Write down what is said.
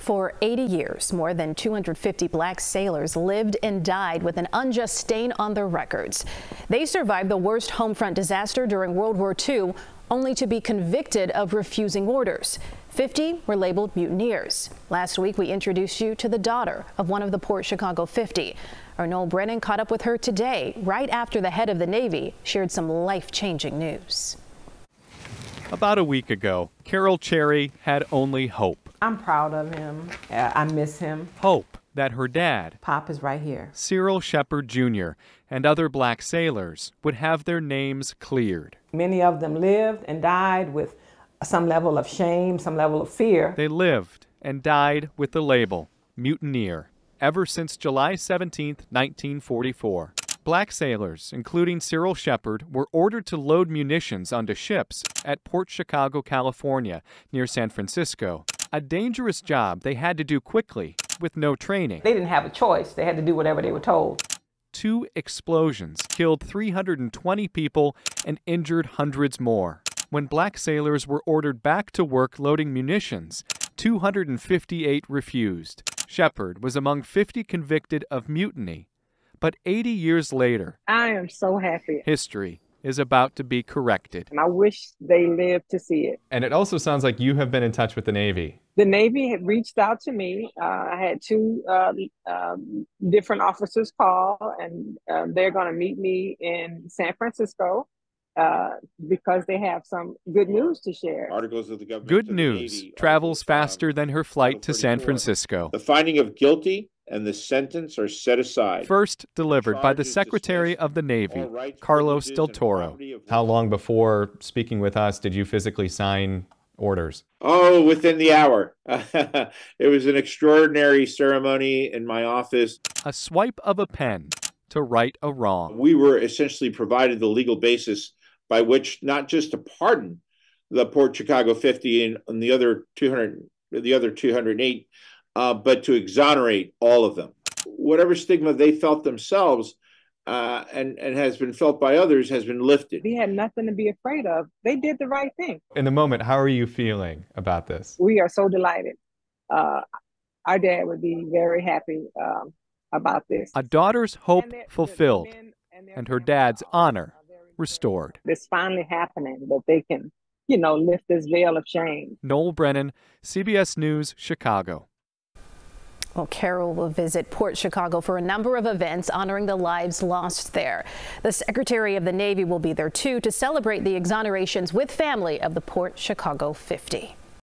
For 80 years, more than 250 black sailors lived and died with an unjust stain on their records. They survived the worst homefront disaster during World War II, only to be convicted of refusing orders. 50 were labeled mutineers. Last week, we introduced you to the daughter of one of the Port Chicago 50. Our Noel Brennan caught up with her today, right after the head of the Navy shared some life-changing news. About a week ago, Carol Cherry had only hope. I'm proud of him. Uh, I miss him. Hope that her dad, Pop is right here. Cyril Shepard Jr., and other black sailors would have their names cleared. Many of them lived and died with some level of shame, some level of fear. They lived and died with the label mutineer ever since July 17, 1944. Black sailors, including Cyril Shepard, were ordered to load munitions onto ships at Port Chicago, California, near San Francisco a dangerous job they had to do quickly with no training. They didn't have a choice. They had to do whatever they were told. Two explosions killed 320 people and injured hundreds more. When black sailors were ordered back to work loading munitions, 258 refused. Shepard was among 50 convicted of mutiny. But 80 years later, I am so happy. History is about to be corrected. And I wish they lived to see it. And it also sounds like you have been in touch with the Navy. The Navy had reached out to me. Uh, I had two uh, um, different officers call, and uh, they're going to meet me in San Francisco. Uh, because they have some good news to share. Articles of the government. Good news travels faster than her flight to San Francisco. The finding of guilty and the sentence are set aside. First delivered by the Secretary of the Navy, Carlos Del Toro. How long before speaking with us did you physically sign orders? Oh, within the hour. it was an extraordinary ceremony in my office. A swipe of a pen to right a wrong. We were essentially provided the legal basis by which not just to pardon the Port Chicago 50 and, and the other 200 the other 208 uh, but to exonerate all of them. Whatever stigma they felt themselves uh, and, and has been felt by others has been lifted. We had nothing to be afraid of. They did the right thing. In the moment, how are you feeling about this? We are so delighted. Uh, our dad would be very happy um, about this. A daughter's hope fulfilled and, and her dad's honor restored. It's finally happening that they can, you know, lift this veil of shame. Noel Brennan, CBS News, Chicago. Well, Carol will visit Port Chicago for a number of events honoring the lives lost there. The Secretary of the Navy will be there too to celebrate the exonerations with family of the Port Chicago 50.